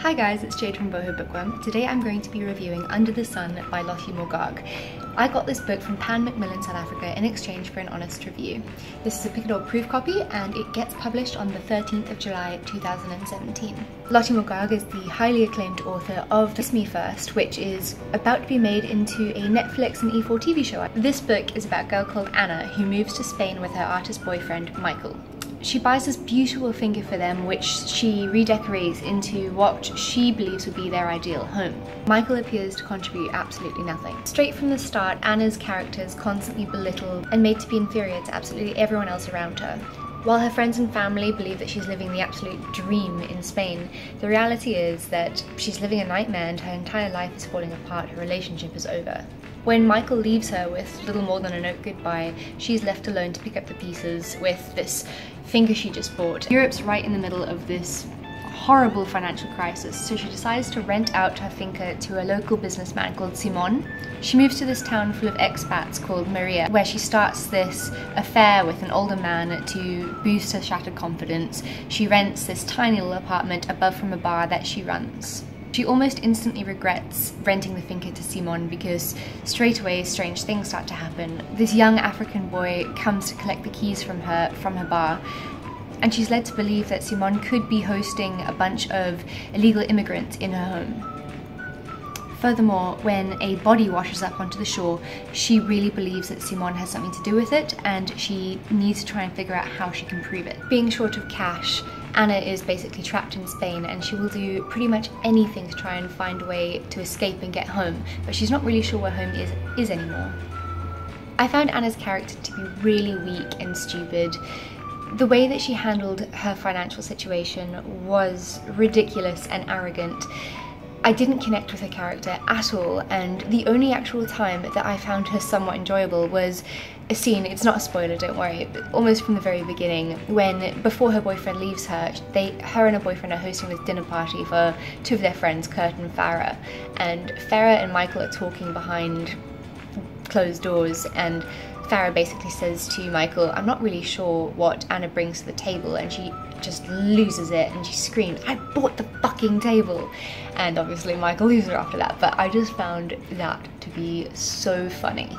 Hi guys, it's Jade from Boho Bookworm. Today I'm going to be reviewing Under the Sun by Lottie Moggach. I got this book from Pan Macmillan South Africa in exchange for an honest review. This is a Picador proof copy and it gets published on the 13th of July 2017. Lottie Moggach is the highly acclaimed author of Kiss Me First, which is about to be made into a Netflix and E4 TV show. This book is about a girl called Anna who moves to Spain with her artist boyfriend Michael she buys this beautiful finca for them which she redecorates into what she believes would be their ideal home. Michael appears to contribute absolutely nothing. Straight from the start, Anna's character is constantly belittled and made to be inferior to absolutely everyone else around her. While her friends and family believe that she's living the absolute dream in Spain, the reality is that she's living a nightmare and her entire life is falling apart, her relationship is over. When Michael leaves her with little more than a note goodbye, she's left alone to pick up the pieces with this finca she just bought. Europe's right in the middle of this horrible financial crisis, so she decides to rent out her finca to a local businessman called Simon. She moves to this town full of expats called Maria, where she starts this affair with an older man to boost her shattered confidence. She rents this tiny little apartment above from a bar that she runs. She almost instantly regrets renting the finca to Simon because straight away strange things start to happen. This young African boy comes to collect the keys from her from her bar and she's led to believe that Simon could be hosting a bunch of illegal immigrants in her home. Furthermore, when a body washes up onto the shore, she really believes that Simon has something to do with it and she needs to try and figure out how she can prove it. Being short of cash, Anna is basically trapped in Spain and she will do pretty much anything to try and find a way to escape and get home, but she's not really sure where home is, is anymore. I found Anna's character to be really weak and stupid. The way that she handled her financial situation was ridiculous and arrogant. I didn't connect with her character at all, and the only actual time that I found her somewhat enjoyable was a scene, it's not a spoiler, don't worry, but almost from the very beginning, when before her boyfriend leaves her, they, her and her boyfriend are hosting this dinner party for two of their friends, Kurt and Farah, and Farah and Michael are talking behind closed doors, and Farah basically says to Michael, I'm not really sure what Anna brings to the table, and she just loses it and she screams, I bought the fucking table. And obviously Michael leaves her after that, but I just found that to be so funny.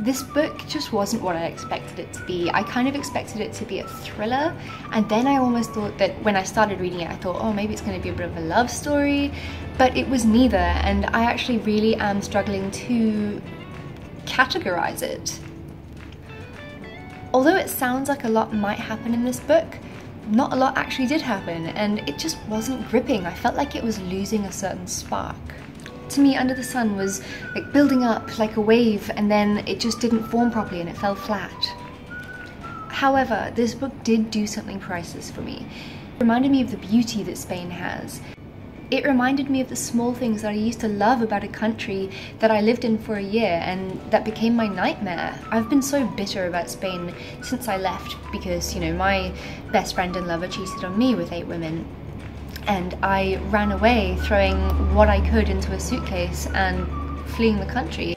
This book just wasn't what I expected it to be. I kind of expected it to be a thriller, and then I almost thought that when I started reading it, I thought, oh, maybe it's going to be a bit of a love story, but it was neither, and I actually really am struggling to categorize it. Although it sounds like a lot might happen in this book, not a lot actually did happen and it just wasn't gripping. I felt like it was losing a certain spark. To me, Under the Sun was like building up like a wave and then it just didn't form properly and it fell flat. However, this book did do something priceless for me. It reminded me of the beauty that Spain has it reminded me of the small things that I used to love about a country that I lived in for a year and that became my nightmare. I've been so bitter about Spain since I left because, you know, my best friend and lover cheated on me with eight women and I ran away throwing what I could into a suitcase and fleeing the country.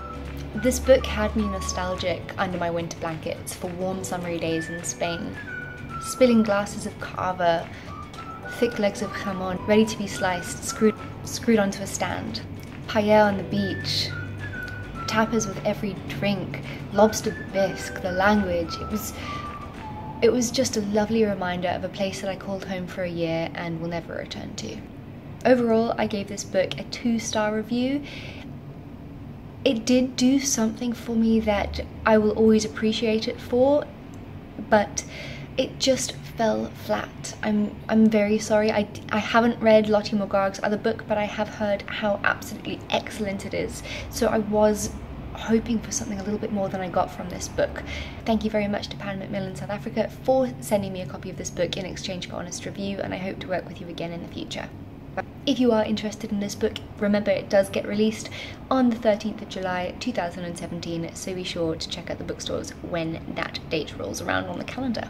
This book had me nostalgic under my winter blankets for warm summery days in Spain. Spilling glasses of cava, thick legs of jamon ready to be sliced, screwed, screwed onto a stand. Paella on the beach, tapas with every drink, lobster bisque, the language. It was, it was just a lovely reminder of a place that I called home for a year and will never return to. Overall, I gave this book a two star review. It did do something for me that I will always appreciate it for, but it just fell flat. I'm I'm very sorry. I, I haven't read Lottie Moggach's other book, but I have heard how absolutely excellent it is. So I was hoping for something a little bit more than I got from this book. Thank you very much to Pan Macmillan South Africa for sending me a copy of this book in exchange for honest review and I hope to work with you again in the future. If you are interested in this book, remember it does get released on the 13th of July 2017, so be sure to check out the bookstores when that date rolls around on the calendar.